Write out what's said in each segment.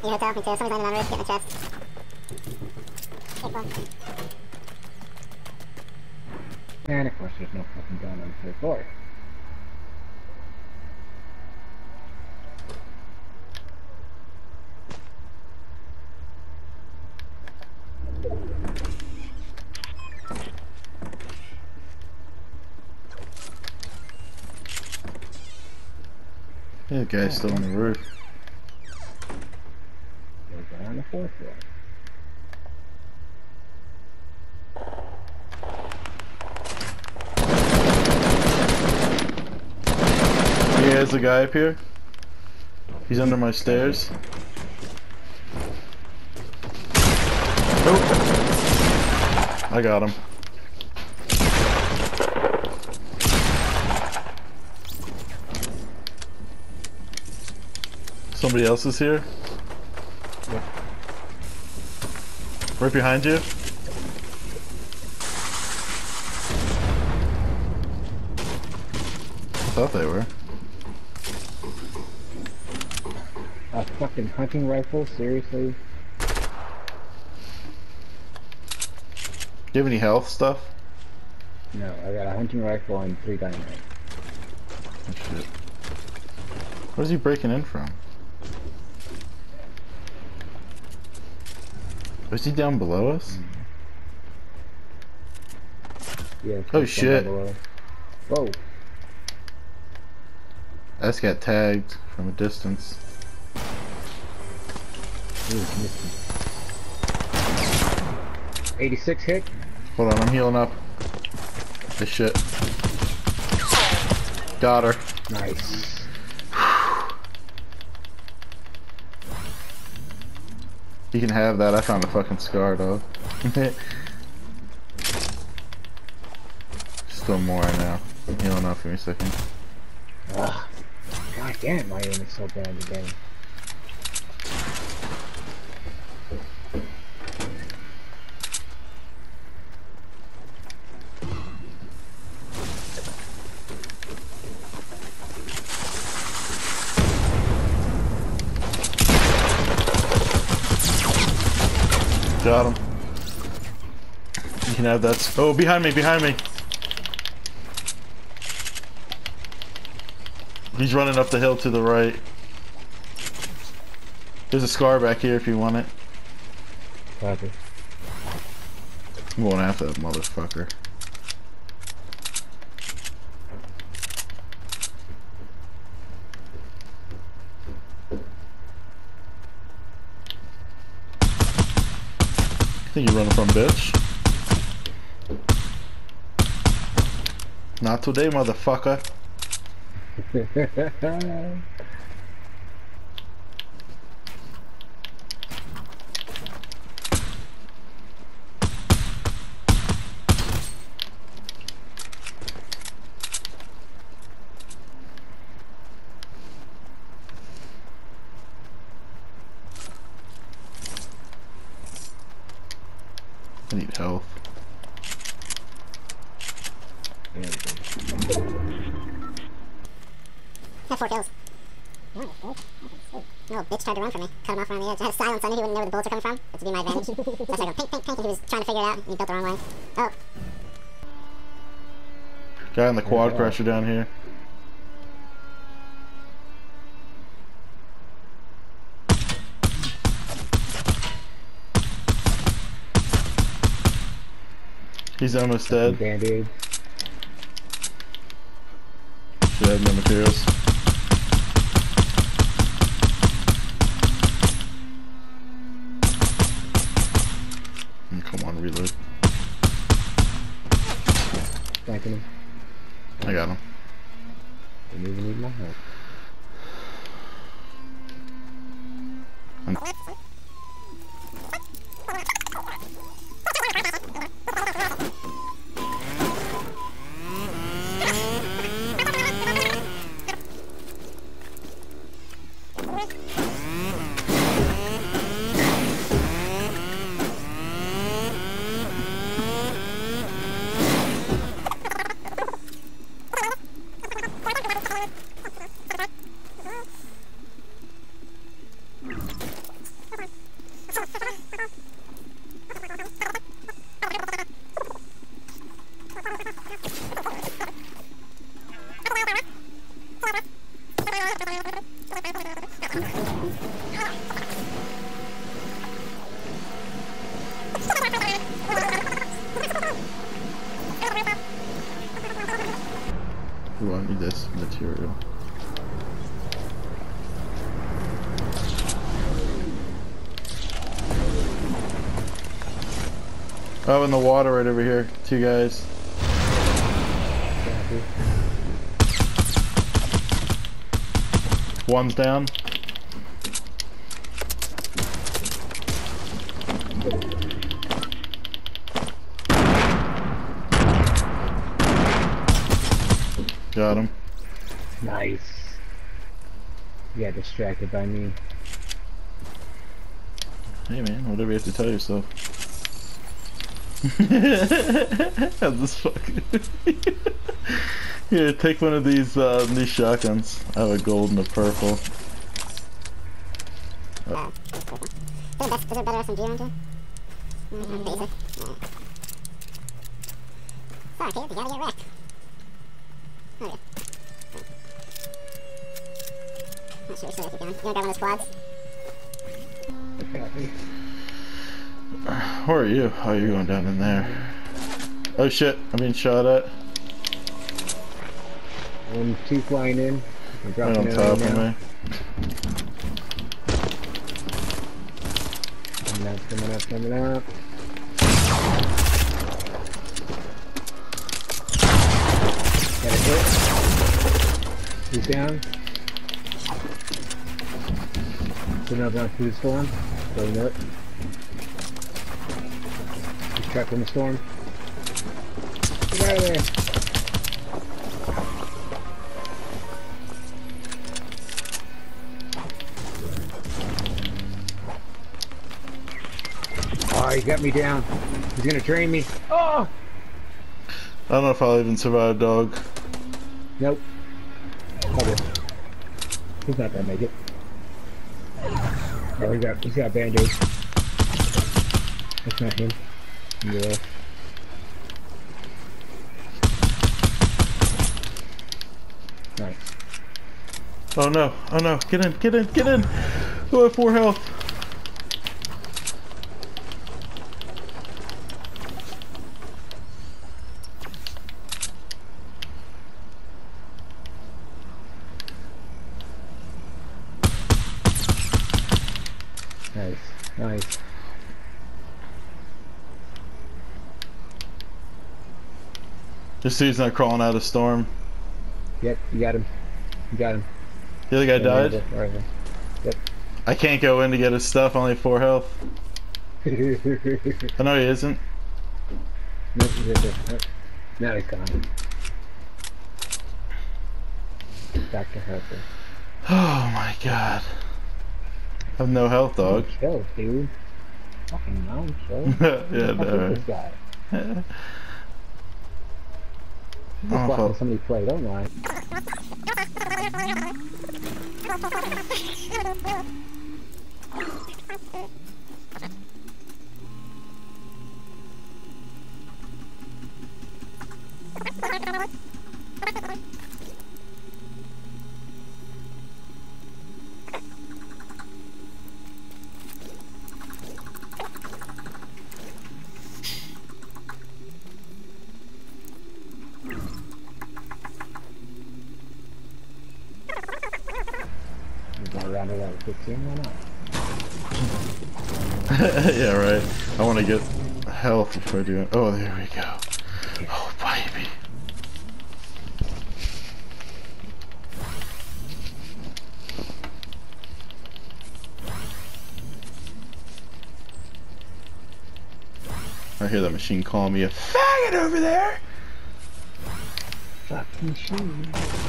You hotel, me too. Somebody's landing on the roof, getting a chest. Take one. And of course there's no fucking gun on the third floor. Yeah, guy's still on the roof. One fourth floor. Yeah, there's a guy up here. He's under my stairs. Oh. I got him. Somebody else is here. Right behind you. I thought they were. A fucking hunting rifle? Seriously? Do you have any health stuff? No, I got a hunting rifle and three dynamite. Oh, shit. Where's he breaking in from? Was he down below us? Yeah. Oh, shit. Whoa. I just got tagged from a distance. Ooh, 86 hit. Hold on, I'm healing up. This shit. Got her. Nice. You can have that. I found a fucking scar, dog. Still more right now. Healing up. Give me a second. Ugh. God damn, my aim is so bad today. Got him. You can have that. Oh, behind me, behind me. He's running up the hill to the right. There's a scar back here if you want it. Copy. I'm going after that motherfucker. Think you running from, bitch? Not today, motherfucker. I need health. Had four kills. No, oh, bitch tried to run from me. Cut him off around the edge. I had silence. I knew he wouldn't know where the bullets were coming from. But to be my advantage. so I started going pink, pink, pink. And he was trying to figure it out. And he built the wrong way. Oh, Guy in the quad Yeah. crasher down here. He's almost dead. Band-aid. Should have no materials. Reload. Flanking him. I got him. Didn't even need my help. I need this material. Oh, in the water right over here. Two guys. One's down. Got him. Nice. You got distracted by me. Hey man, whatever you have to tell yourself. Have this fucking. Here, take one of these uh, these shotguns. I have a gold and a purple. Uh, is there, best, is there better SMG around here? Mm, pretty easy. Yeah. Sorry, kid, you gotta get wrecked. Okay. Not sure, so I keep going. You wanna grab one of those quads? Where are you? Oh, you're going down in there. Oh shit, I'm being shot at. One, two flying in. We're Right on top of me. Coming up, coming up, coming up. He's down. So now down through the storm. Going up. He's trapped in the storm. Get out of there. Oh, he got me down. He's gonna train me. Oh! I don't know if I'll even survive, dog. Nope. He's not gonna make it. Oh, he's got, he's got band-aids. That's not him. Yeah. Nice. Oh no, oh no, get in, get in, get in! Oh, have four health. Nice. Nice. This dude's not crawling out of storm. Yep, you got him. You got him. The other guy died. Right there. I can't go in to get his stuff, only four health. I know oh, he isn't. Nope, he's right there. Nope. Now he's gone. Back to health. Oh my god. I have no health, dog. Chill, dude. Fucking no, chill. yeah, no. with this guy. right. Just Oh, watching fuck. somebody play, don't lie. We're going around to level 15, why not? yeah, right. I want to get health before I do it. Oh, there we go. Oh, baby. I hear that machine calling me a faggot over there. Fucking machine.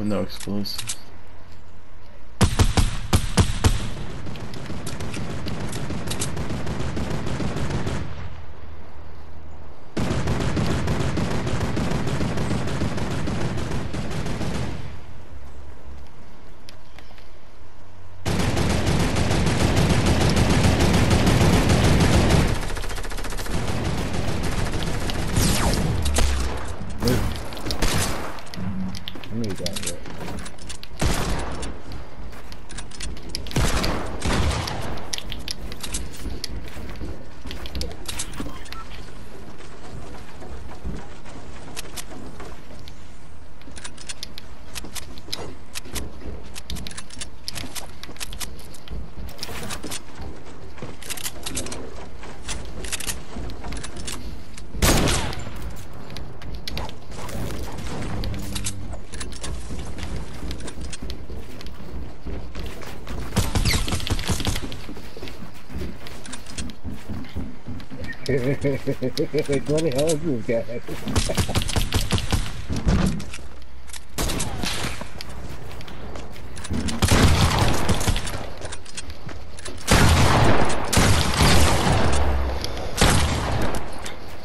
Have no explosives. I need that bit. What the hell is this guy?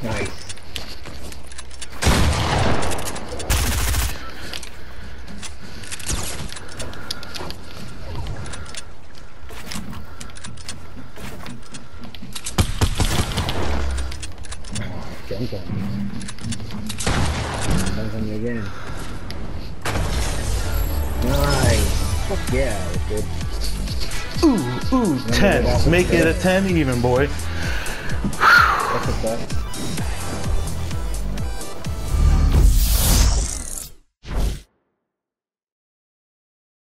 Nice. On. Jump on me again. Nice. Fuck yeah, good. Ooh, ooh, 10. Make it a 10 even, boy. That's up.